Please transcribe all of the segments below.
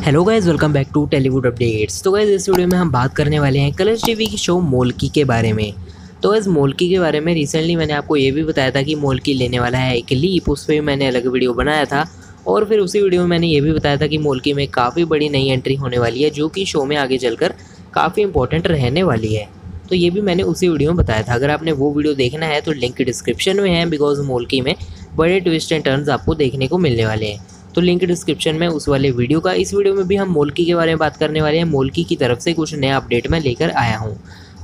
Hello guys welcome back to Tellywood updates तो guys इस video में हम बात करने वाले हैं कलर्स टीवी की शो मोलकी के बारे में। तो इस मोलकी के बारे में रिसेंटली मैंने आपको ये भी बताया था कि मोलकी लेने वाला है एक लीप उस पर भी मैंने अलग वीडियो बनाया था। और फिर उसी वीडियो में मैंने ये भी बताया था कि मोलकी में काफ़ी बड़ी नई एंट्री होने वाली है, जो कि शो में आगे चलकर काफ़ी इंपॉर्टेंट रहने वाली है। तो ये भी मैंने उसी वीडियो में बताया था। अगर आपने वो वीडियो देखना है तो लिंक डिस्क्रिप्शन में है बिकॉज़ मोलकी में बड़े ट्विस्ट एंड टर्न्स आपको देखने को मिलने वाले हैं। तो लिंक डिस्क्रिप्शन में उस वाले वीडियो का, इस वीडियो में भी हम मोलकी के बारे में बात करने वाले हैं। मोलकी की तरफ़ से कुछ नया अपडेट मैं लेकर आया हूँ।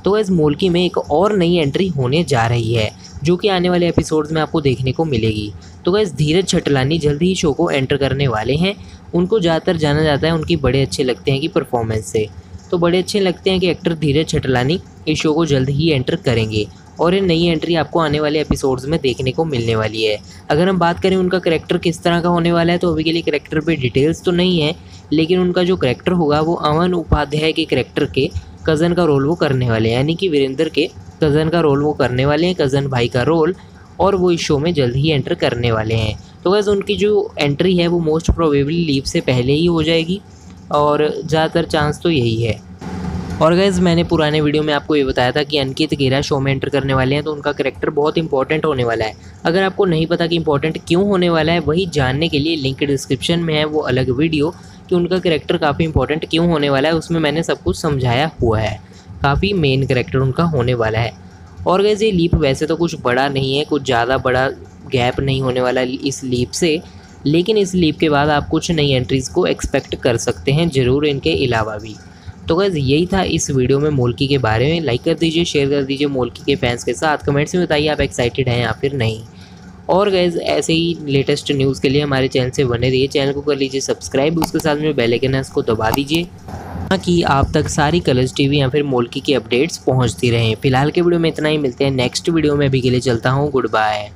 तो इस मोलकी में एक और नई एंट्री होने जा रही है, जो कि आने वाले एपिसोड्स में आपको देखने को मिलेगी। तो गैस धीरज छटलानी जल्द ही शो को एंटर करने वाले हैं। उनको ज़्यादातर जाना जाता है, उनकी बड़े अच्छे लगते हैं कि परफॉर्मेंस से। तो बड़े अच्छे लगते हैं कि एक्टर धीरज छटलानी इस शो को जल्द ही एंटर करेंगे। और ये नई एंट्री आपको आने वाले एपिसोड्स में देखने को मिलने वाली है। अगर हम बात करें उनका करेक्टर किस तरह का होने वाला है तो अभी के लिए करेक्टर पर डिटेल्स तो नहीं है, लेकिन उनका जो करेक्टर होगा, वो अमन उपाध्याय के करेक्टर के कज़न का रोल वो करने वाले हैं। यानी कि वीरेंद्र के कज़न का रोल वो करने वाले हैं कज़न भाई का रोल और वो इस शो में जल्द ही एंटर करने वाले हैं। तो वैसे उनकी जो एंट्री है, वो मोस्ट प्रोबेबली लीव से पहले ही हो जाएगी, और ज़्यादातर चांस तो यही है। और गैज़ मैंने पुराने वीडियो में आपको ये बताया था कि अंकित गेरा शो में एंटर करने वाले हैं तो उनका करेक्टर बहुत इंपॉर्टेंट होने वाला है। अगर आपको नहीं पता कि इंपॉर्टेंट क्यों होने वाला है, वही जानने के लिए लिंक डिस्क्रिप्शन में है वो अलग वीडियो कि उनका करेक्टर काफ़ी इंपॉर्टेंट क्यों होने वाला है, उसमें मैंने सब कुछ समझाया हुआ है। काफ़ी मेन करेक्टर उनका होने वाला है। और गैज़ ये लीप वैसे तो कुछ बड़ा नहीं है, कुछ ज़्यादा बड़ा गैप नहीं होने वाला इस लीप से, लेकिन इस लीप के बाद आप कुछ नई एंट्रीज़ को एक्सपेक्ट कर सकते हैं, ज़रूर इनके अलावा भी। तो गैज़ यही था इस वीडियो में मोलकी के बारे में। लाइक कर दीजिए शेयर कर दीजिए मोलकी के फैंस के साथ। कमेंट्स में बताइए आप एक्साइटेड हैं या फिर नहीं। और गैज़ ऐसे ही लेटेस्ट न्यूज़ के लिए हमारे चैनल से बने रहिए। चैनल को कर लीजिए सब्सक्राइब उसके साथ में बेल आइकन है, उसको दबा दीजिए। ताकि आप तक सारी कलर्स टीवी या फिर मोलकी की अपडेट्स पहुँचती रहें। फ़िलहाल के वीडियो में इतना ही। मिलते हैं नेक्स्ट वीडियो में। अभी के लिए चलता हूँ। Good bye